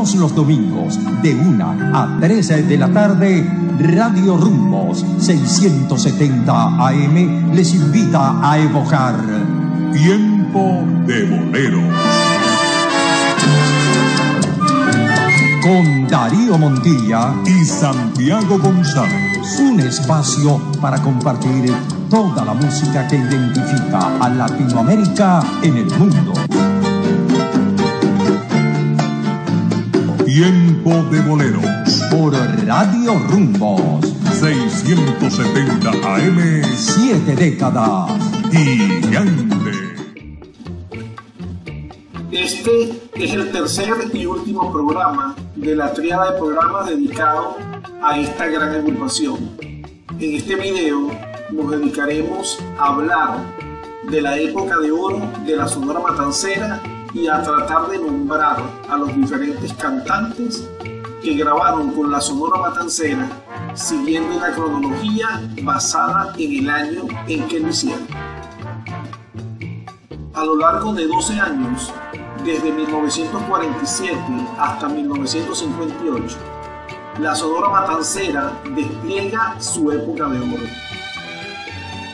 Todos los domingos, de 1 a 13 de la tarde, Radio Rumbos 670 AM les invita a evocar Tiempo de Boleros. Con Darío Montilla y Santiago González. Un espacio para compartir toda la música que identifica a Latinoamérica en el mundo. Tiempo de Boleros. Por Radio Rumbos. 670 AM. Siete décadas. Gigante. Este es el tercer y último programa de la triada de programas dedicado a esta gran agrupación. En este video nos dedicaremos a hablar de la época de oro de la Sonora Matancera y a tratar de nombrar a los diferentes cantantes que grabaron con la Sonora Matancera siguiendo una cronología basada en el año en que lo hicieron. A lo largo de 12 años, desde 1947 hasta 1958, la Sonora Matancera despliega su época de oro.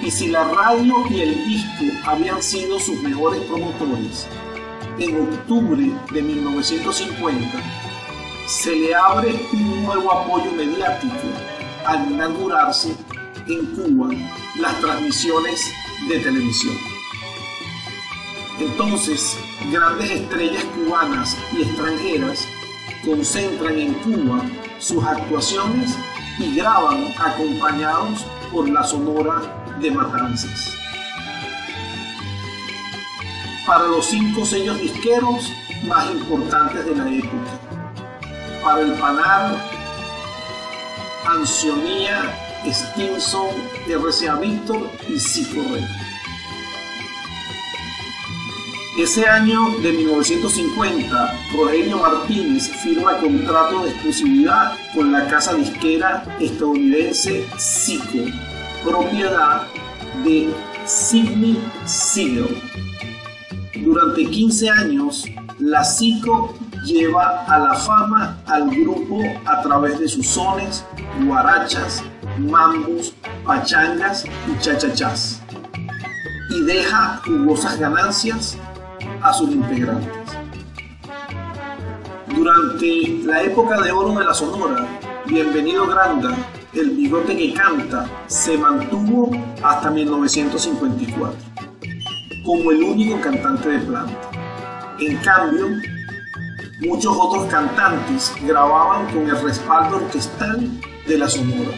Y si la radio y el disco habían sido sus mejores promotores, en octubre de 1950 se le abre un nuevo apoyo mediático al inaugurarse en Cuba las transmisiones de televisión. Entonces, grandes estrellas cubanas y extranjeras concentran en Cuba sus actuaciones y graban acompañados por la Sonora de Matanzas para los cinco sellos disqueros más importantes de la época. Para el Panar, Ancionía, Stinson, RCA Victor y Zico Rey. Ese año de 1950, Rogelio Martínez firma contrato de exclusividad con la casa disquera estadounidense Zico, propiedad de Sidney Siegel. Durante 15 años, la CICO lleva a la fama al grupo a través de sus sones, guarachas, mambos, pachangas y chachachás. Y deja jugosas ganancias a sus integrantes. Durante la época de oro de la Sonora, Bienvenido Granda, el bigote que canta, se mantuvo hasta 1954 como el único cantante de planta. En cambio, muchos otros cantantes grababan con el respaldo orquestal de la Sonora.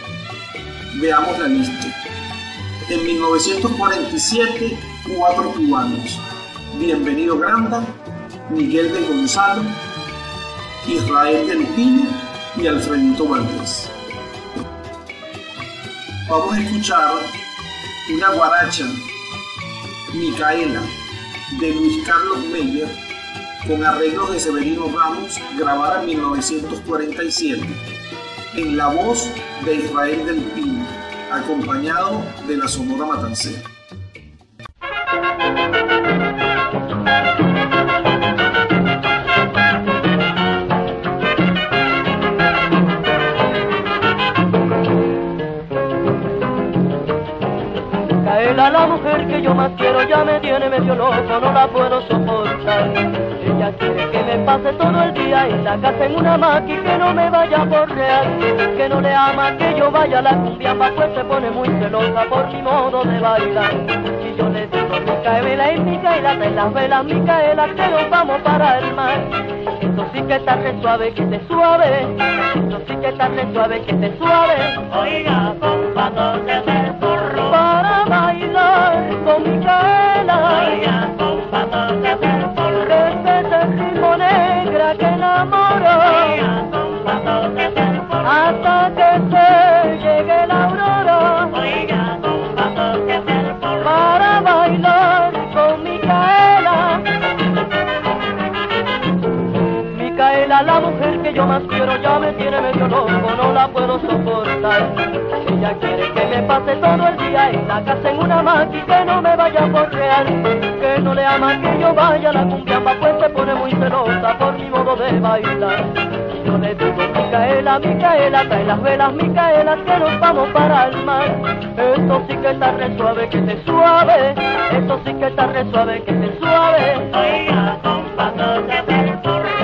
Veamos la lista. En 1947, cuatro cubanos. Bienvenido Granda, Miguel de Gonzalo, Israel del Pino y Alfredito Valdés. Vamos a escuchar una guaracha Micaela, de Luis Carlos Meyer, con arreglos de Severino Ramos, grabada en 1947, en la voz de Israel del Pino, acompañado de la Sonora Matancera. Mujer que yo más quiero ya me tiene medio loco, no la puedo soportar. Ella quiere que me pase todo el día en la casa en una maqui, que no me vaya por real, que no le ama que yo vaya a la cumbia, pues se pone muy celosa por mi modo de bailar. Y yo le digo, Micaela y Micaela, de las velas, Micaela, que nos vamos para el mar. Esto sí que está re suave, que te suave, esto sí que está re suave, que te suave. Oiga, que me para bailar con Micaela. Oiga, me Desde ese ritmo negra que enamoró. Oiga, Hasta que se llegue la aurora. Oiga, Para bailar con Micaela. Micaela, la mujer que yo más quiero, ya me tiene medio loco, puedo soportar. Ella quiere que me pase todo el día en la casa en una maqui, que no me vaya por real, que no le ama que yo vaya a la cumbia, pues se pone muy celosa por mi modo de bailar. Yo le digo, Micaela, Micaela, trae las velas, Micaela, que nos vamos para el mar. Esto sí que está re suave, que te suave, esto sí que está re suave, que te suave. Oiga, De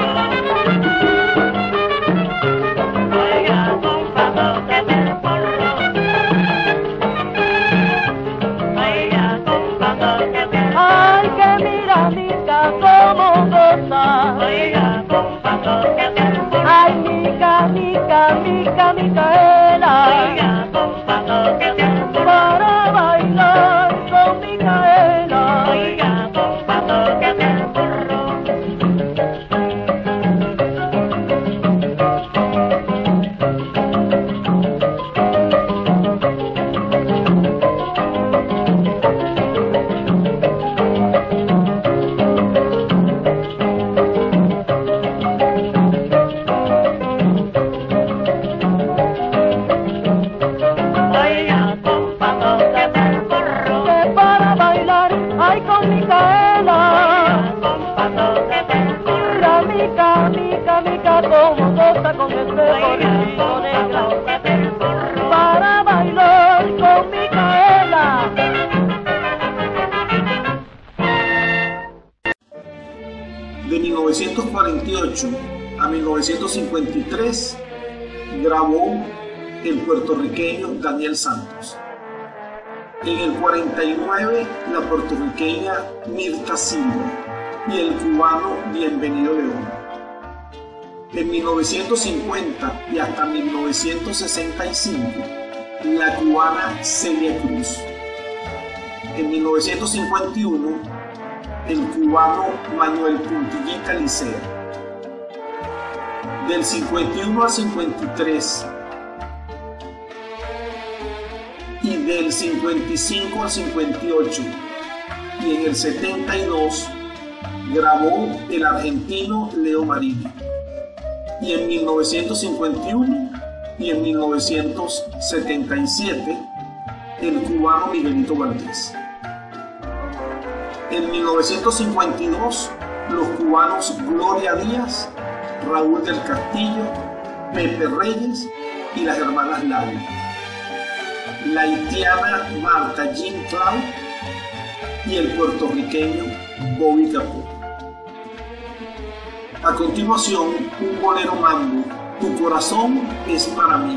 En el 49 la puertorriqueña Mirta Silva y el cubano Bienvenido León. En 1950 y hasta 1965 la cubana Celia Cruz. En 1951 el cubano Manuel Puntillita Licea. Del 51 al 53 y del 55 al 58 y en el 72 grabó el argentino Leo Marini y en 1951 y en 1977 el cubano Miguelito Valdés. En 1952, los cubanos Gloria Díaz, Raúl del Castillo, Pepe Reyes y las hermanas Lago. La haitiana Marta Jean Cloud y el puertorriqueño Bobby Capó. A continuación, un bolero mambo, Tu corazón es para mí,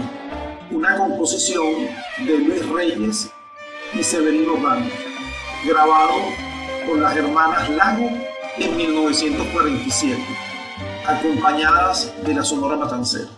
una composición de Luis Reyes y Severino Ramos, grabado con las hermanas Lago en 1947, acompañadas de la Sonora Matancera.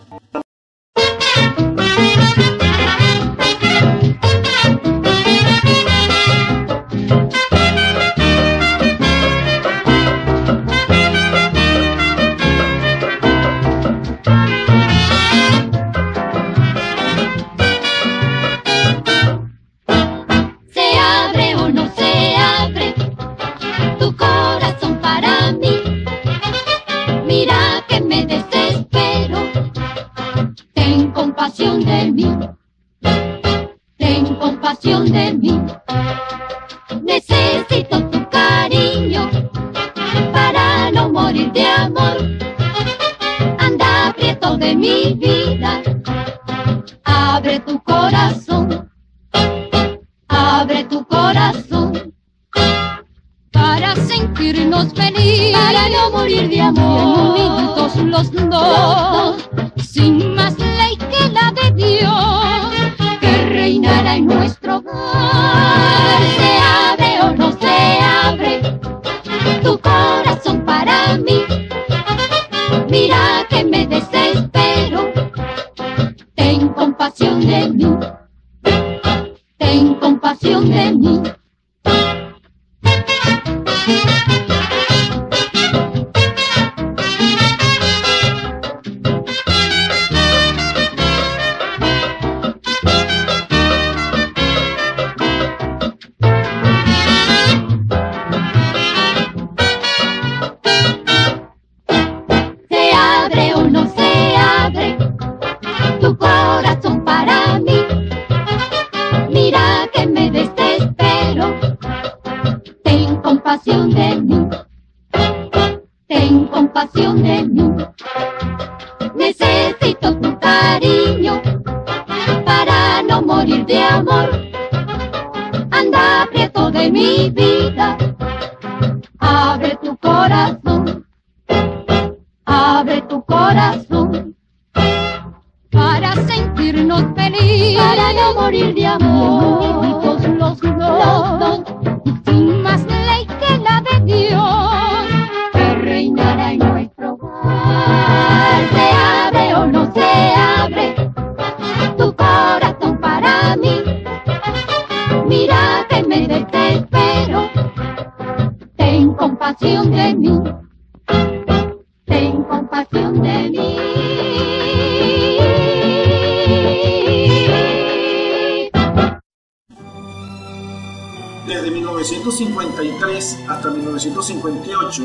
1953 hasta 1958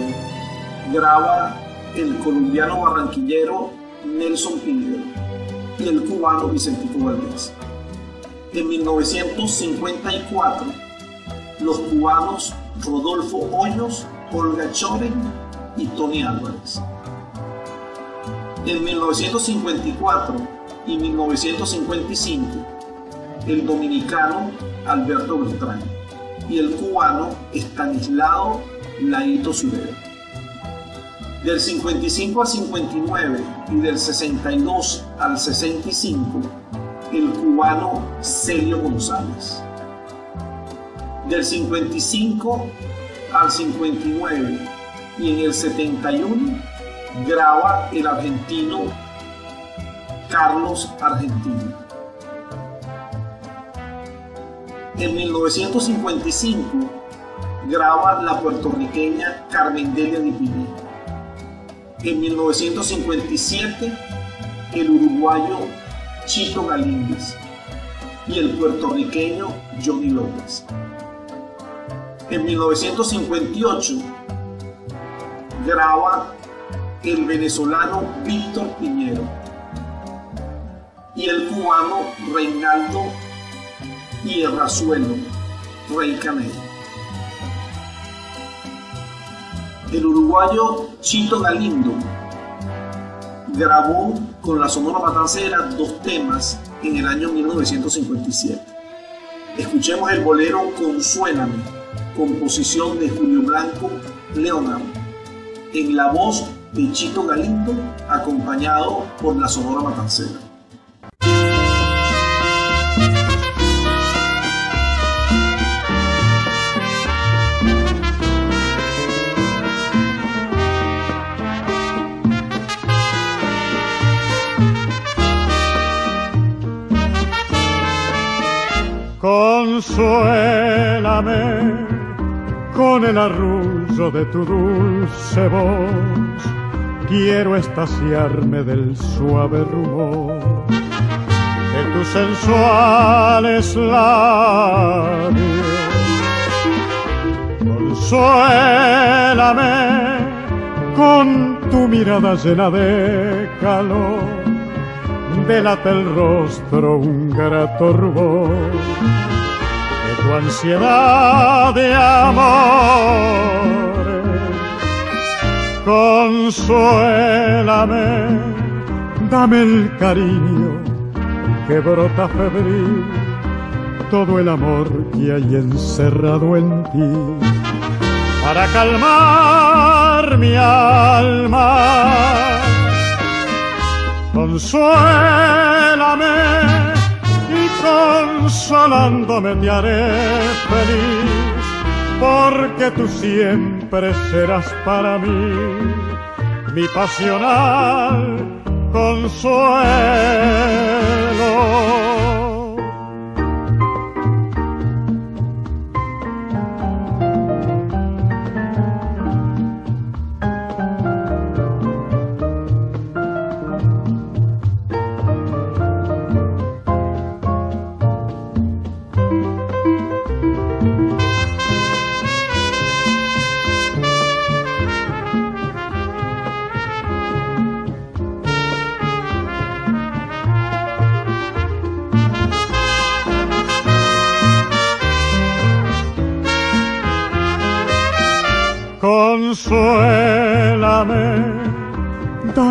graba el colombiano barranquillero Nelson Pinedo y el cubano Vicentico Valdés. En 1954 los cubanos Rodolfo Hoyos, Olga Choren y Tony Álvarez. En 1954 y 1955 el dominicano Alberto Beltrán y el cubano Estanislao Laito Surero. Del 55 al 59 y del 62 al 65, el cubano Celio González. Del 55 al 59 y en el 71 graba el argentino Carlos Argentino. En 1955 graba la puertorriqueña Carmen Delia Di Pini. En 1957 el uruguayo Chito Galíndez y el puertorriqueño Johnny López. En 1958 graba el venezolano Víctor Piñero y el cubano Reinaldo y Rey Canel. El uruguayo Chito Galindo grabó con la Sonora Matancera dos temas en el año 1957. Escuchemos el bolero Consuélame, composición de Julio Blanco Leonardo, en la voz de Chito Galindo, acompañado por la Sonora Matancera. Consuélame con el arrullo de tu dulce voz. Quiero estaciarme del suave rumor de tus sensuales labios. Consuélame con tu mirada llena de calor. Delata el rostro un grato tu ansiedad de amor. Consuélame, dame el cariño que brota febril, todo el amor que hay encerrado en ti, para calmar mi alma. Consuélame consolándome te haré feliz, porque tú siempre serás para mí mi pasional consuelo.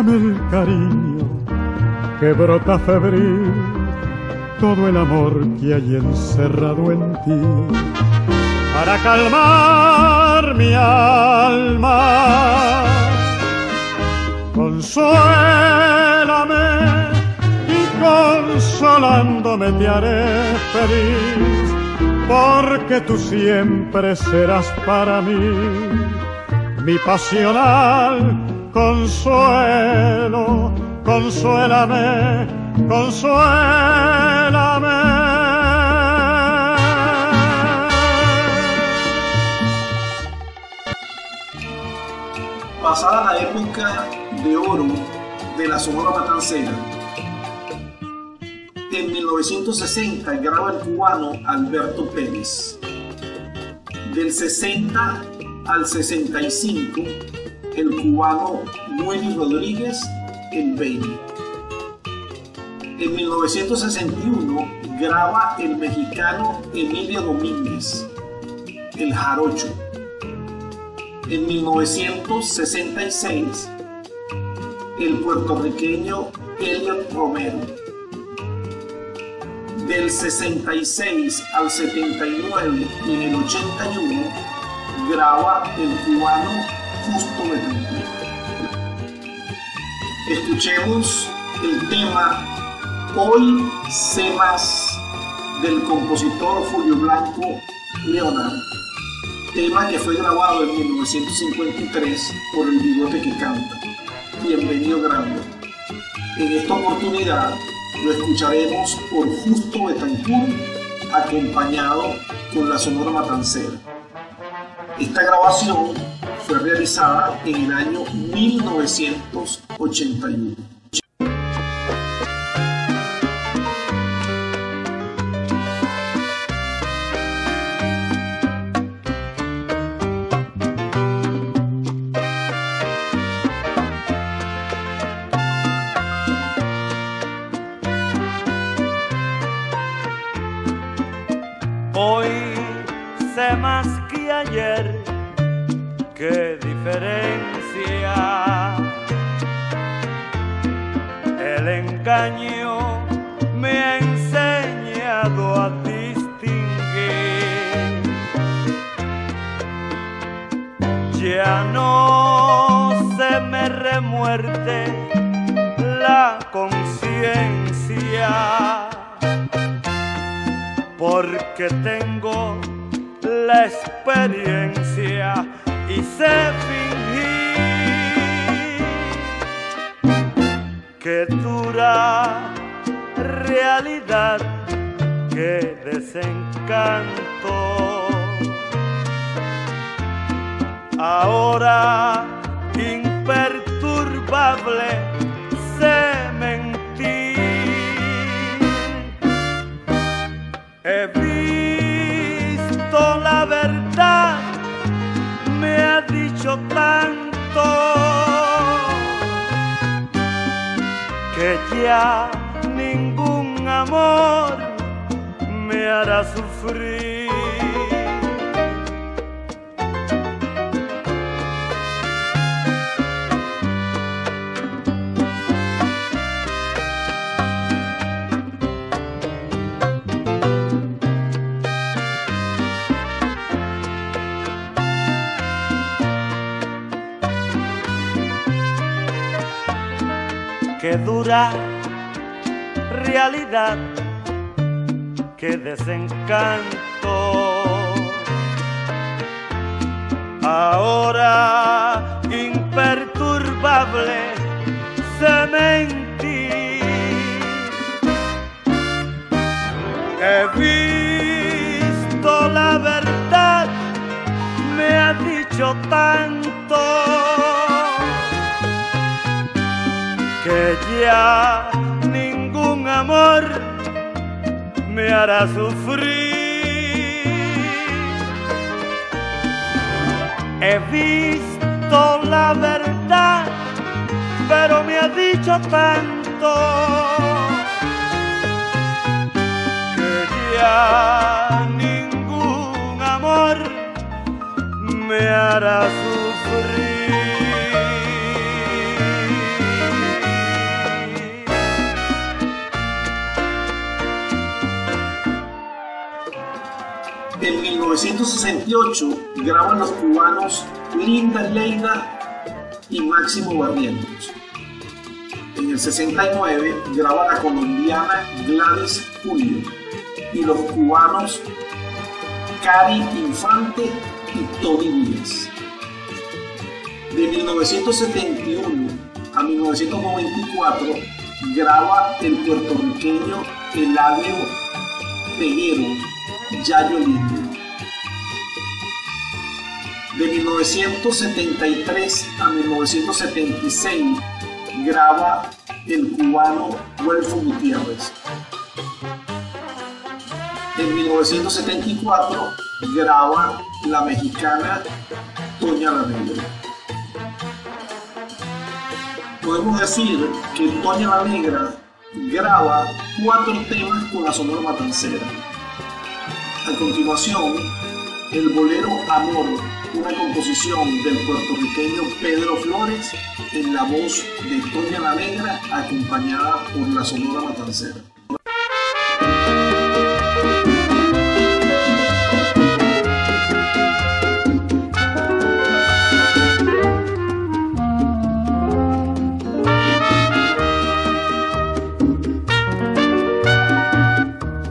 El cariño que brota febril, todo el amor que hay encerrado en ti, para calmar mi alma. Consuélame y consolándome te haré feliz, porque tú siempre serás para mí mi pasional consuelo, consuélame, consuélame. Pasada la época de oro de la Sonora Matancera, en 1960 graba el cubano Alberto Pérez. Del 60 al 65, el cubano Willy Rodríguez, el Baby. En 1961 graba el mexicano Emilio Domínguez, el Jarocho. En 1966, el puertorriqueño Elliot Romero. Del 66 al 79 y en el 81 graba el cubano Justo. Escuchemos el tema Hoy sé más del compositor Julio Blanco Leonardo, tema que fue grabado en 1953 por el bigote que canta. Bienvenido grande. En esta oportunidad lo escucharemos por Justo Betancourt acompañado con la Sonora Matancera. Esta grabación fue realizada en el año 1981. Engaño me ha enseñado a distinguir. Ya no se me remuerde la conciencia porque tengo la experiencia y sé que dura realidad, que desencanto. Ahora imperturbable sé mentir. Ningún amor me hará sufrir. que dura realidad, desencanto. Ahora imperturbable se mentir. He visto la verdad, me ha dicho tanto que ya me hará sufrir. He visto la verdad, pero me ha dicho tanto que ya ningún amor me hará sufrir. 1968 graban los cubanos Linda Leida y Máximo Barrientos. En el 69 graba la colombiana Gladys Julio y los cubanos Cari Infante y Tony Díaz. De 1971 a 1994 graba el puertorriqueño Eladio Peguero, Yayo Lindo. De 1973 a 1976 graba el cubano Huelfo Gutiérrez. En 1974 graba la mexicana Toña la Negra. Podemos decir que Toña la Negra graba cuatro temas con la Sonora Matancera. A continuación, el bolero Amor, una composición del puertorriqueño Pedro Flores en la voz de Toña la Negra acompañada por la Sonora Matancera.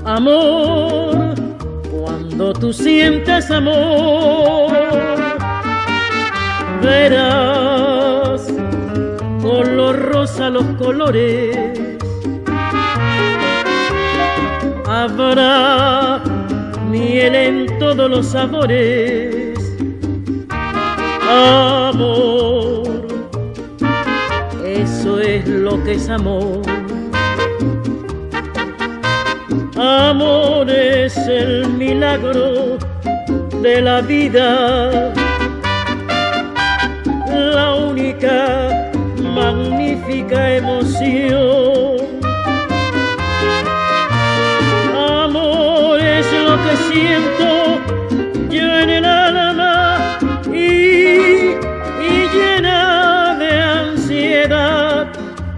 Amor, cuando tú sientes amor, verás color rosa los colores. Habrá miel en todos los sabores. Amor, eso es lo que es amor. Amor es el milagro de la vida, emoción. Amor es lo que siento yo en el alma y, y llena de ansiedad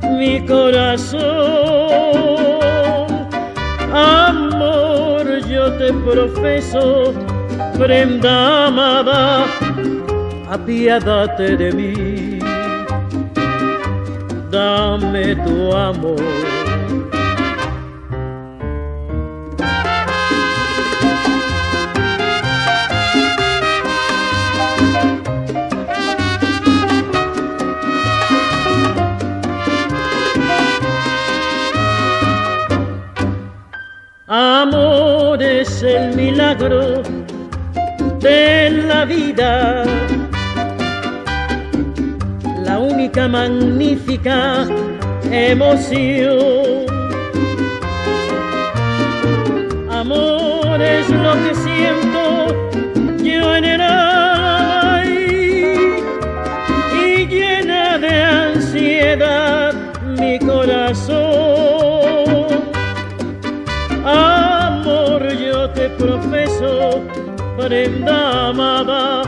mi corazón. Amor, yo te profeso, prenda amada, apiádate de mí. Dame tu amor. Amor es el milagro de la vida, magnífica emoción. Amor es lo que siento yo en el alma y llena de ansiedad mi corazón. Amor, yo te profeso, prenda amada,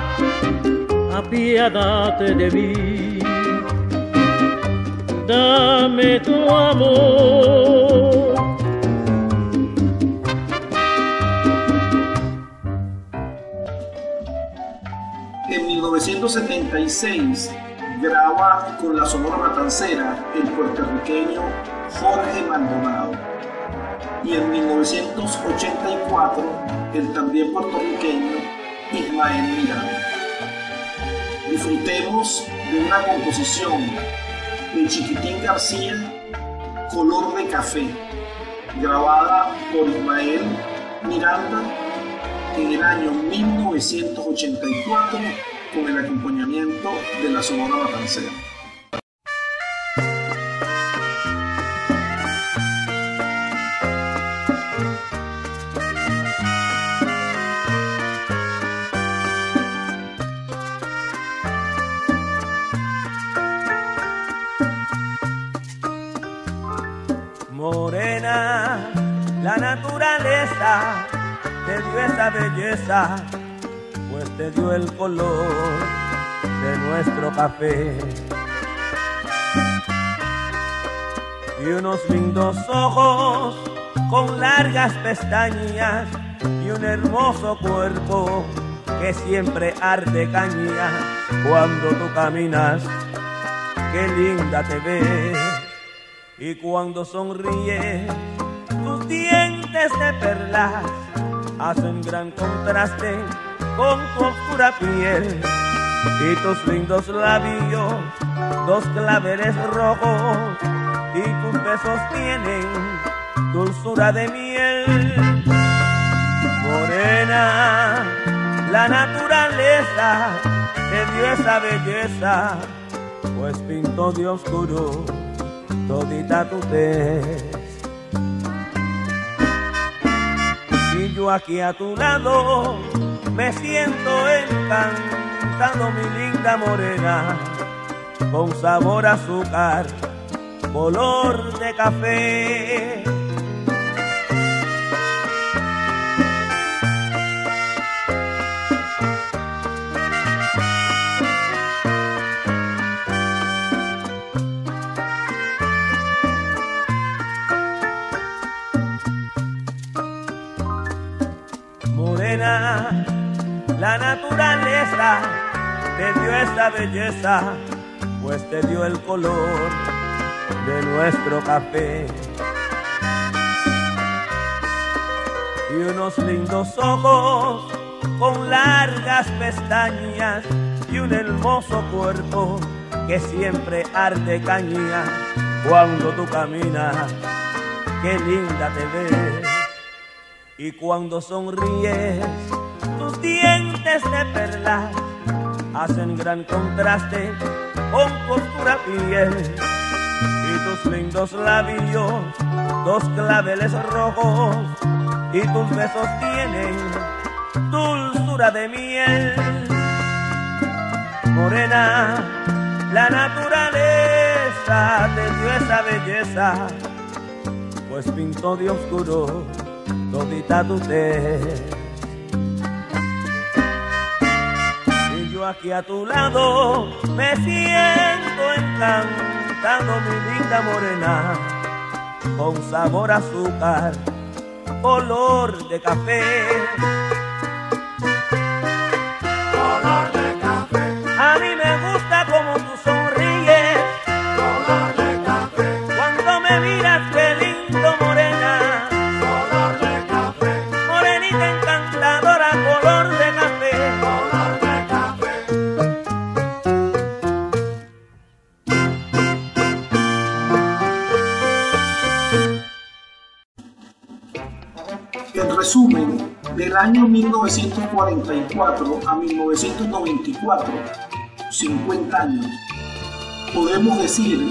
apiádate de mí. Dame tu amor. En 1976 graba con la Sonora Matancera el puertorriqueño Jorge Maldonado. Y en 1984 el también puertorriqueño Ismael Miranda. Disfrutemos de una composición de Chiquitín García, Color de Café, grabada por Ismael Miranda en el año 1984 con el acompañamiento de la Sonora Matancera. Belleza, pues te dio el color de nuestro café. Y unos lindos ojos con largas pestañas y un hermoso cuerpo que siempre arde caña cuando tú caminas. Qué linda te ves y cuando sonríes tus dientes de perlas hacen gran contraste con tu oscura piel y tus lindos labios, dos claveles rojos y tus besos tienen dulzura de miel. Morena, la naturaleza te dio esa belleza, pues pintó de oscuro todita tu tez. Yo aquí a tu lado me siento encantado, mi linda morena, con sabor a azúcar, color de café. Te dio esa belleza, pues te dio el color de nuestro café. Y unos lindos ojos con largas pestañas y un hermoso cuerpo que siempre arde caña cuando tú caminas. Qué linda te ves. Y cuando sonríes, tus dientes de perlas hacen gran contraste con tu oscura piel. Y tus lindos labios, dos claveles rojos, y tus besos tienen dulzura de miel. Morena, la naturaleza te dio esa belleza, pues pintó de oscuro todita tu tez. Aquí a tu lado me siento encantado, mi linda morena, con sabor azúcar, olor de café. Año 1944 a 1994, 50 años, podemos decir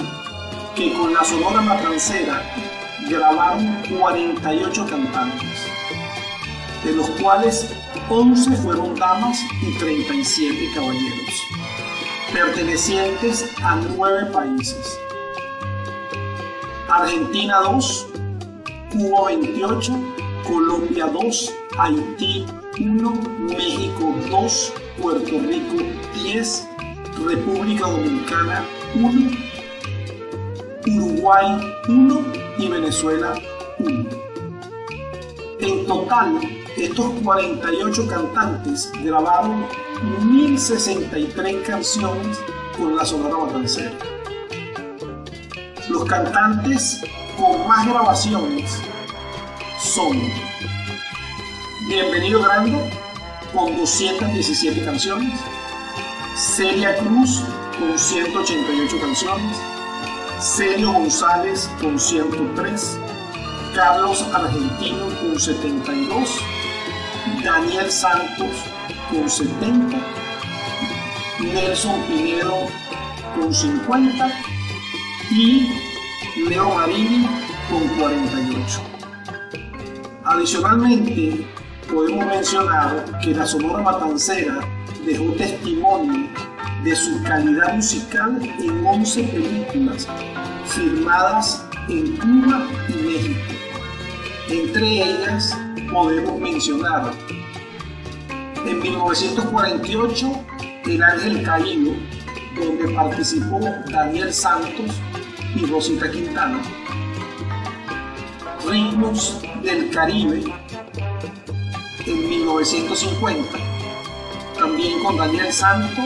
que con la Sonora Matancera grabaron 48 cantantes, de los cuales 11 fueron damas y 37 caballeros, pertenecientes a nueve países. Argentina 2, Cuba 28, Colombia 2, Haití 1, México 2, Puerto Rico 10, República Dominicana 1, Uruguay 1 y Venezuela 1. En total, estos 48 cantantes grabaron 1063 canciones con la Sonora Matancera. Los cantantes con más grabaciones son Bienvenido Grande con 217 canciones, Celia Cruz con 188 canciones, Celio González con 103, Carlos Argentino con 72, Daniel Santos con 70, Nelson Pinedo con 50 y Leo Marini con 48. Adicionalmente, podemos mencionar que la Sonora Matancera dejó testimonio de su calidad musical en 11 películas filmadas en Cuba y México. Entre ellas podemos mencionar en 1948 El Ángel Caído, donde participó Daniel Santos y Rosita Quintana. Ritmos del Caribe, en 1950, también con Daniel Santo,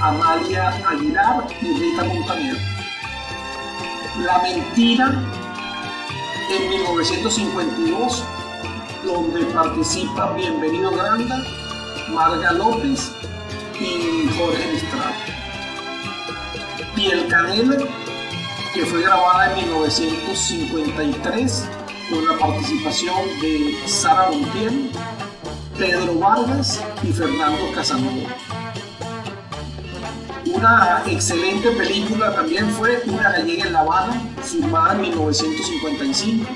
Amalia Aguilar y Rita Montaner. La Mentira en 1952, donde participan Bienvenido Granda, Marga López y Jorge Mistral. Piel Canela, que fue grabada en 1953 con la participación de Sara Montiel, Pedro Vargas y Fernando Casanova. Una excelente película también fue Una gallega en La Habana, filmada en 1955,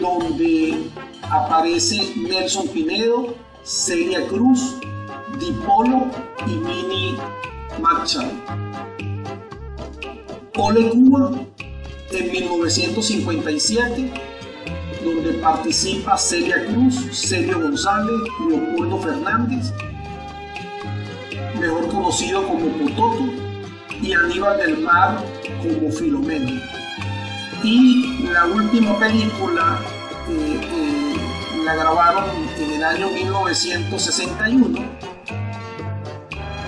donde aparece Nelson Pinedo, Celia Cruz, Dipolo y Mini Marshall. Ole Cuba en 1957, donde participa Celia Cruz, Celio González, Leopoldo Fernández, mejor conocido como Pototo, y Aníbal del Mar como Filomeno. Y la última película eh, eh, la grabaron en el año 1961,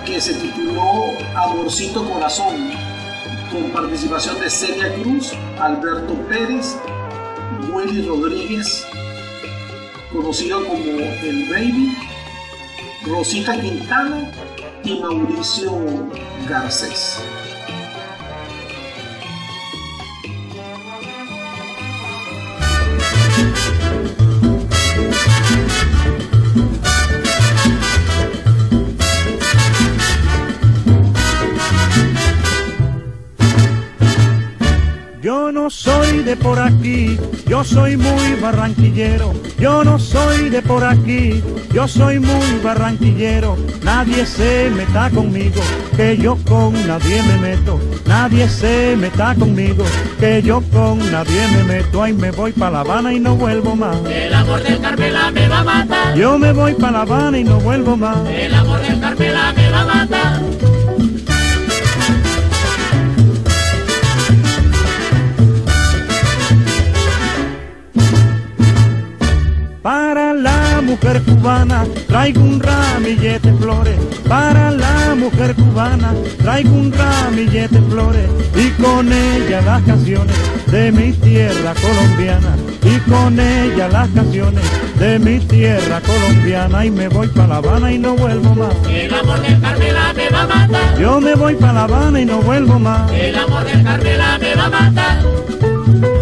que se tituló Amorcito Corazón, con participación de Celia Cruz, Alberto Pérez, Willy Rodríguez, conocido como El Baby, Rosita Quintana y Mauricio Garcés. De por aquí, yo soy muy barranquillero. Yo no soy de por aquí, yo soy muy barranquillero. Nadie se meta conmigo, que yo con nadie me meto. Nadie se meta conmigo, que yo con nadie me meto. Ahí me voy pa' La Habana y no vuelvo más. El amor del Carmela me va a matar. Yo me voy pa' La Habana y no vuelvo más. El amor del Carmela me va a matar. Para la mujer cubana traigo un ramillete de flores. Para la mujer cubana traigo un ramillete de flores. Y con ella las canciones de mi tierra colombiana. Y con ella las canciones de mi tierra colombiana. Y me voy para La Habana y no vuelvo más. El amor del Carmela me va a matar. Yo me voy para La Habana y no vuelvo más. El amor del Carmela me va a matar.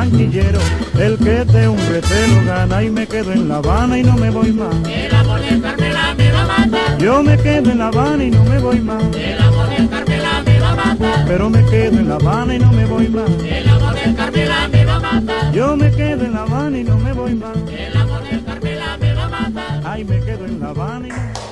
Barranquillero, el que de un repelo gana. Y me quedo en La Habana y no me voy más. El amor del Carmela me va a matar. Yo me quedo en La Habana y no me voy más. El amor del Carmela me va a matar. Pero me quedo en La Habana y no me voy más. El amor del Carmela me va a matar. Yo me quedo en La Habana y no me voy más. El amor del Carmela me va a matar. Ay, me quedo en La Habana y no Pa'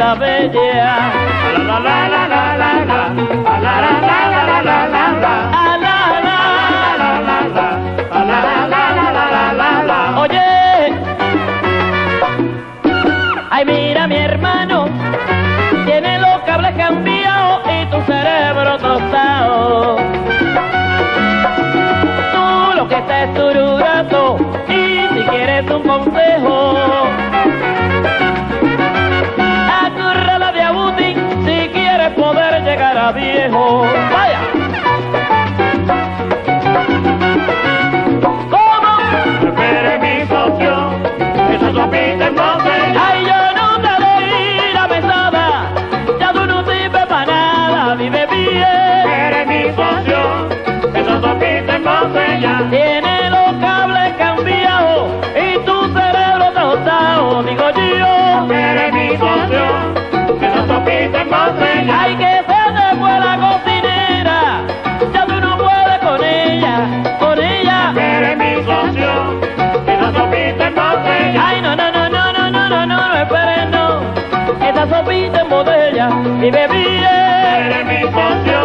vida bella. La la la la la la la la la la la la la la Oye, ay mira mi hermano, tiene los cables cambiados y tu cerebro tostado. Tú lo que estás es tururazo y si quieres un consejo. viejo. ¡Vaya! botella y bebí. Mi pasión.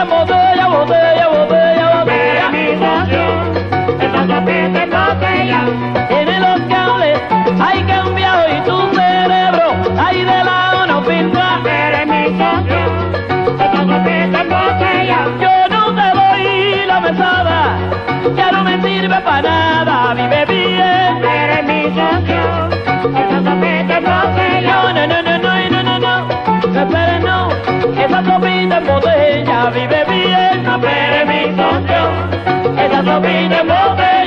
llamo vive bien, no pero mi socio, ella no vive en botella.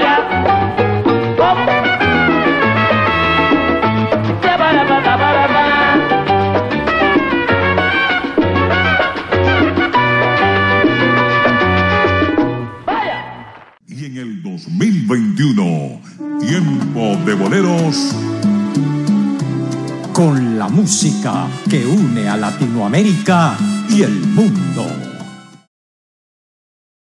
Y en el 2021, tiempo de boleros con la música que une a Latinoamérica y el mundo.